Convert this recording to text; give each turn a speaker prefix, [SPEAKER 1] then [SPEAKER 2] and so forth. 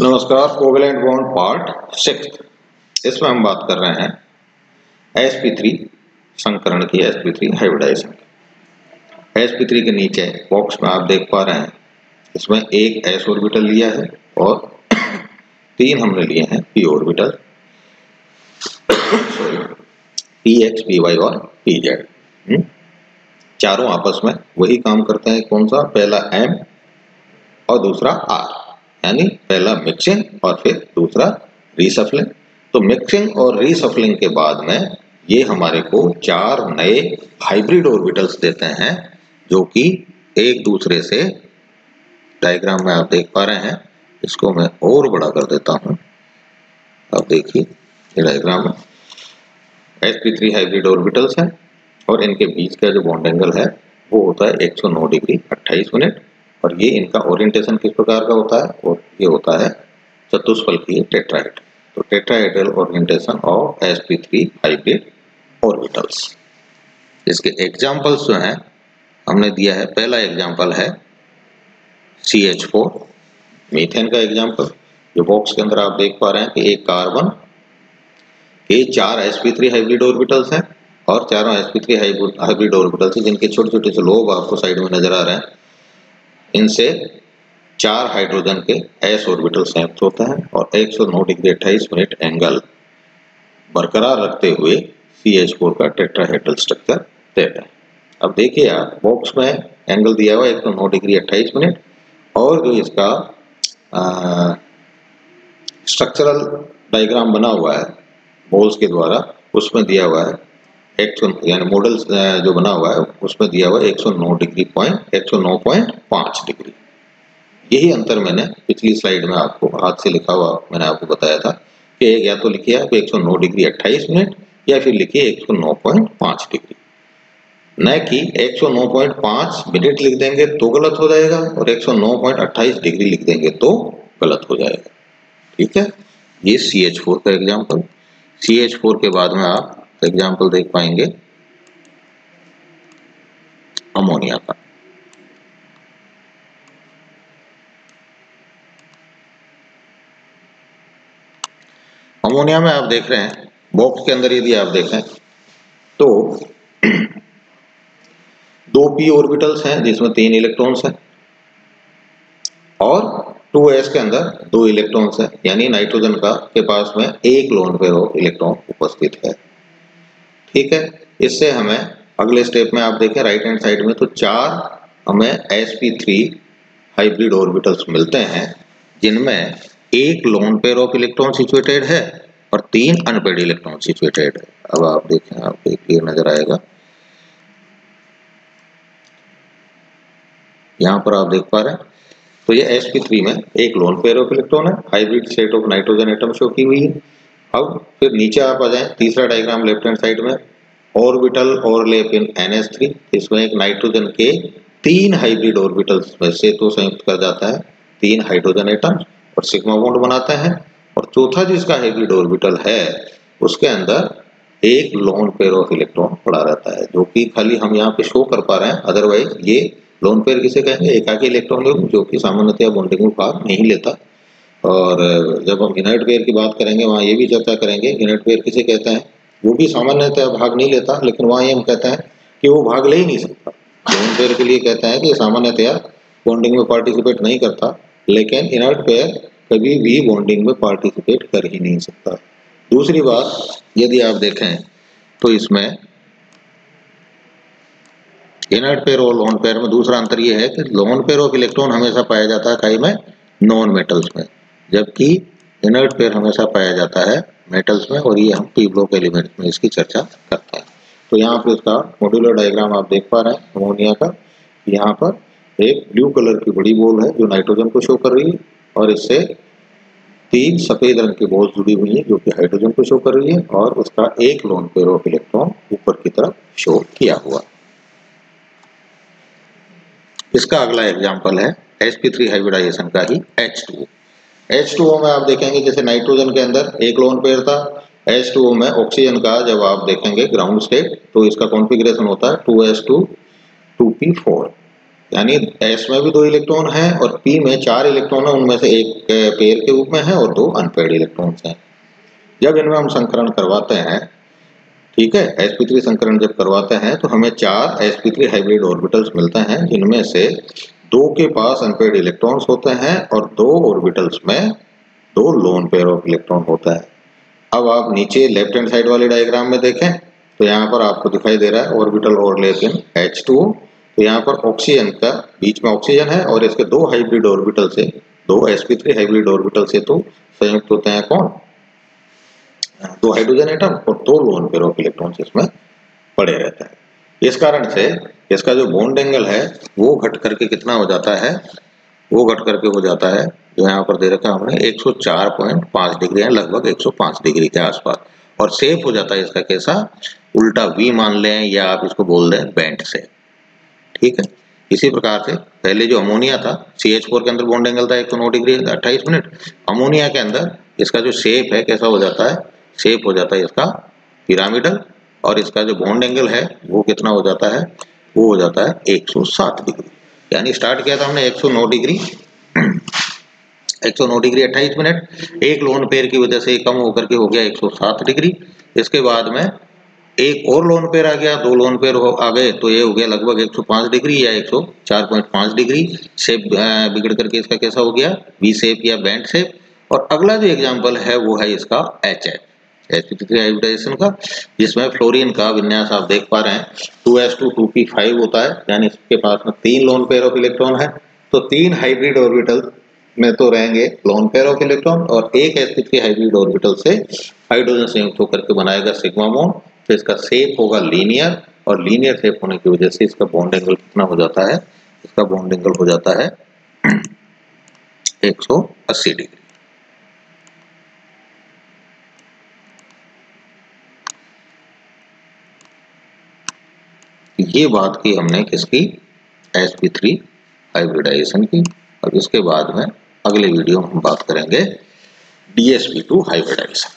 [SPEAKER 1] नमस्कार covalent bond part six इसमें हम बात कर रहे हैं एस पी थ्री संकरण की sp3 hybridisation S P three के नीचे बॉक्स में आप देख पा रहे हैं, इसमें एक एस ऑर्बिटल लिया है और तीन हमने लिए हैं P orbital sorry P X P Y और पी जेड चारों आपस में वही काम करते हैं, कौन सा? पहला एम और दूसरा r यानी पहला मिक्सिंग और फिर दूसरा रीसफलिंग तो मिक्सिंग और रीसफलिंग के बाद में ये हमारे को चार नए हाइब्रिड ऑर्बिटल्स देते हैं, जो कि एक दूसरे से डायग्राम में आप देख पा रहे हैं। इसको मैं और बड़ा कर देता हूँ। आप देखिए डायग्राम में sp3 हाइब्रिड ऑर्बिटल्स हैं और इनके बीच का जो बॉन्ड एंगल है, वो होता है 109 डिग्री 28 मिनट। और ये इनका ओरिएंटेशन किस प्रकार का होता है? और ये होता है चतुष्फलकीय टेट्राहेड तो tetrahedral orientation of sp3 hybrid orbitals इसके एग्जांपल्स जो हैं, हमने दिया है, पहला एग्जांपल है सी एच फोर मीथेन का एग्जांपल जो बॉक्स के अंदर आप देख पा रहे हैं कि एक कार्बन के चार S P three hybrid orbitals हैं और चारों S P three hybrid orbitals जिनके छोटे छोटे से लोब आपको साइड में नज़र आ रहे हैं। इनसे चार हाइड्रोजन के एस ऑर्बिटल संयुक्त होते हैं और 109 डिग्री अट्ठाईस मिनट एंगल बरकरार रखते हुए CH4 का टेट्राहेड्रल स्ट्रक्चर देते हैं। अब देखिए आप बॉक्स में एंगल दिया हुआ है 109 डिग्री अट्ठाईस मिनट और जो इसका स्ट्रक्चरल डायग्राम बना हुआ है बोल्स के द्वारा, उसमें दिया हुआ है एक सौ यानी मॉडल जो बना हुआ है, उसमें दिया हुआ है 109 डिग्री पॉइंट 109.5 डिग्री। यही अंतर मैंने पिछली स्लाइड में आपको, हाथ से लिखा हुआ मैंने आपको बताया था कि एक या तो लिखिए आप 109 डिग्री 28 मिनट, या फिर लिखिए 109.5 डिग्री। न कि 109.5 मिनट लिख देंगे तो गलत हो जाएगा, और 109.28 डिग्री लिख देंगे तो गलत हो जाएगा। ठीक है? ये CH4 का एग्ज़ाम्पल CH4 के बाद में आप एग्ज़ाम्पल देख पाएँगे। अमोनिया का। अमोनिया में आप देख रहे हैं बॉक्स के अंदर यदि आप देखें तो दो पी ऑर्बिटल्स हैं, जिसमें तीन इलेक्ट्रॉन्स हैं, और 2s के अंदर दो इलेक्ट्रॉन्स हैं, यानी नाइट्रोजन का के पास में एक लोन ऑफ़ इलेक्ट्रॉन उपस्थित है। ठीक है? इससे हमें अगले स्टेप में आप देखें राइट हैंड साइड में तो चार हमें sp3 हाइब्रिड ऑर्बिटल्स मिलते हैं, जिनमें एक lone pair of electron situated है और तीन अनपेड इलेक्ट्रॉन सिचुएटेड है। अब आप देखें आपको क्लियर नज़र आएगा। यहाँ पर आप देख पा रहे हैं। तो ये sp3 में एक लोन पेयर ऑफ़ इलेक्ट्रॉन है hybrid set of nitrogen atom show की हुई है। अब फिर नीचे आप आ जाएँ, तीसरा डायग्राम लेफ़्ट हैंड साइड में ऑर्बिटल ओवरलैप इन NH3 इसमें एक नाइट्रोजन के तीन हाइब्रिड ऑर्बिटल्स में से तो संयुक्त कर जाता है, तीन हाइड्रोजन एटम और सिग्मा बॉन्ड बनाते हैं, और चौथा जिसका हाइब्रिड ऑर्बिटल है, उसके अंदर एक लोन पेयर ऑफ़ इलेक्ट्रॉन पड़ा रहता है, जो कि खाली हम यहाँ पे शो कर पा रहे हैं अदरवाइज़ ये लोन पेयर किसे कहेंगे? एकाकी इलेक्ट्रॉन जो कि सामान्यतया बॉन्डिंग भाग नहीं लेता। और जब हम पेयर की बात करेंगे, वहाँ ये भी चर्चा करेंगे पेयर किसे कहते हैं? वो भी सामान्यतः भाग नहीं लेता, लेकिन वहाँ ये हम कहते हैं कि वो भाग ले ही नहीं सकता। लोन पेयर के लिए कहते हैं कि सामान्यतया बॉन्डिंग में पार्टिसिपेट नहीं करता, लेकिन इनर्ट पेयर कभी भी बॉन्डिंग में पार्टिसिपेट कर ही नहीं सकता। दूसरी बात, यदि आप देखें तो इसमें इनर्ट पेयर और लोन पेयर में दूसरा अंतर यह है कि लोन पेयर ऑफ़ इलेक्ट्रॉन हमेशा पाया जाता है कई में नॉन मेटल्स में। जबकि इनर्ट पेयर हमेशा पाया जाता है मेटल्स में और ये हम पी ब्लॉक एलिमेंट में इसकी चर्चा करते हैं। तो यहाँ पे उसका मॉड्यूलर डायग्राम आप देख पा रहे हैं अमोनिया का। यहाँ पर एक ब्लू कलर की बड़ी बॉल है जो नाइट्रोजन को शो कर रही है और इससे तीन सफ़ेद रंग की बॉल जुड़ी हुई है जो कि हाइड्रोजन को शो कर रही है और उसका एक लोन पेयर ऑफ़ इलेक्ट्रॉन ऊपर की तरफ़ शो किया हुआ। इसका अगला एग्ज़ाम्पल है sp3 हाइब्रिडाइजेशन का ही H2O H2O में आप देखेंगे जैसे नाइट्रोजन के अंदर एक लोन पेयर था। H2O में ऑक्सीजन का जब आप देखेंगे ग्राउंड स्टेट तो इसका कॉन्फ़िगरेशन होता है 2s2 2p4 यानी एस में भी दो इलेक्ट्रॉन हैं और पी में चार इलेक्ट्रॉन है, उनमें से एक पेयर के रूप में है और दो अनपेड इलेक्ट्रॉन्स हैं। जब इनमें हम संकरण करवाते हैं, ठीक है sp3 संकरण जब करवाते हैं तो हमें चार sp3 हाइब्रिड ऑर्बिटल्स मिलते हैं, जिनमें से दो के पास अनपेड इलेक्ट्रॉन्स होते हैं और दो ऑर्बिटल्स में दो लोन पेयर ऑफ़ इलेक्ट्रॉन होता है। अब आप नीचे लेफ़्ट हैंड साइड वाले डायग्राम में देखें तो यहाँ पर आपको दिखाई दे रहा है ऑर्बिटल और लेकिन H2 तो यहाँ पर ऑक्सीजन का बीच में ऑक्सीजन है और इसके दो हाइब्रिड ऑर्बिटल से दो sp3 हाइब्रिड ऑर्बिटल से तो संयुक्त होते हैं कौन? दो हाइड्रोजन एटम और दो लोन पेयर ऑफ़ इलेक्ट्रॉन इसमें पड़े रहता है। इस कारण से इसका जो बॉन्ड एंगल है, वो घट करके कितना हो जाता है? वो घट करके हो जाता है, जो यहाँ पर दे रखा है हमने 104.5 डिग्री है, लगभग 105 डिग्री के आसपास। और सेफ़ हो जाता है इसका कैसा? उल्टा वी मान लें या आप इसको बोल दें बेंट से। ठीक है? इसी प्रकार से पहले जो अमोनिया था सी एच फोर के अंदर बॉन्ड एंगल था एक सौ नौ डिग्री अट्ठाईस मिनट। अमोनिया के अंदर इसका जो शेप है, कैसा हो जाता है? शेप हो जाता है इसका पिरामिडल और इसका जो बॉन्ड एंगल है, वो कितना हो जाता है? वो हो जाता है 107 डिग्री। यानी स्टार्ट किया था हमने 109 डिग्री। 109 degree 28 minute. एक लोन पेयर की वजह से कम होकर के हो गया 107 डिग्री। इसके बाद में एक और लोन पेयर आ गया, दो लोन पेयर आ गए तो ये हो गया लगभग 105 डिग्री या 104.5 डिग्री। शेप बिगड़ करके इसका कैसा हो गया? वी शेप या बैंड शेप और अगला जो एग्ज़ाम्पल है, वो है इसका एच एच हाइब्रिडाइजेशन का, जिसमें फ्लोरीन का विन्यास आप देख पा रहे हैं। Two S two two P five होता है, यानी इसके पास में तीन लोन पेयर ऑफ़ इलेक्ट्रॉन है। तो तीन हाइब्रिड ऑर्बिटल में तो रहेंगे लोन पेयर ऑफ़ इलेक्ट्रॉन और एक sp3 हाइब्रिड ऑर्बिटल से हाइड्रोजन संयुक्त होकर के बनाएगा सिग्मा बॉन्ड तो इसका शेप होगा लीनियर और लीनियर शेप होने की वजह से इसका बॉन्ड एंगल कितना हो जाता है? इसका बॉन्ड एंगल हो जाता है 180 डिग्री। ये बात की हमने किसकी? एस पी थ्री हाइब्रिडाइजेशन की। और इसके बाद में अगले वीडियो में हम बात करेंगे DSP2 हाइब्रिडाइजेशन